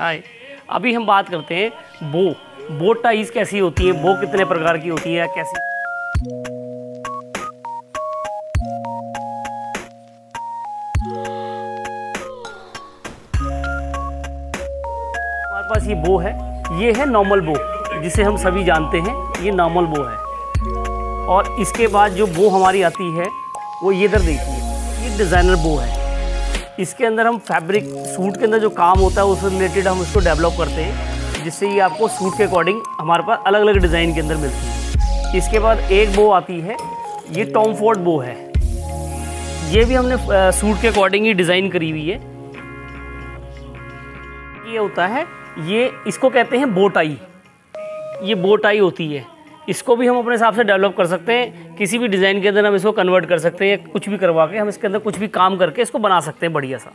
हाय। अभी हम बात करते हैं बो। बो टाइज कैसी होती है? बो कितने प्रकार की होती है? कैसी हमारे पास ये बो है। ये है नॉर्मल बो, जिसे हम सभी जानते हैं। ये नॉर्मल बो है। और इसके बाद जो बो हमारी आती है, वो ये इधर देखिए। ये डिज़ाइनर बो है। इसके अंदर हम फैब्रिक सूट के अंदर जो काम होता है, उससे रिलेटेड हम इसको डेवलप करते हैं, जिससे ये आपको सूट के अकॉर्डिंग हमारे पास अलग अलग डिज़ाइन के अंदर मिलती है। इसके बाद एक बो आती है, ये टॉम फोर्ड बो है। ये भी हमने सूट के अकॉर्डिंग ही डिज़ाइन करी हुई है। ये होता है, ये इसको कहते हैं बोटाई ये बोटाई होती है। इसको भी हम अपने हिसाब से डेवलप कर सकते हैं। किसी भी डिज़ाइन के अंदर हम इसको कन्वर्ट कर सकते हैं कुछ भी करवा के हम इसके अंदर कुछ भी काम करके इसको बना सकते हैं बढ़िया सा।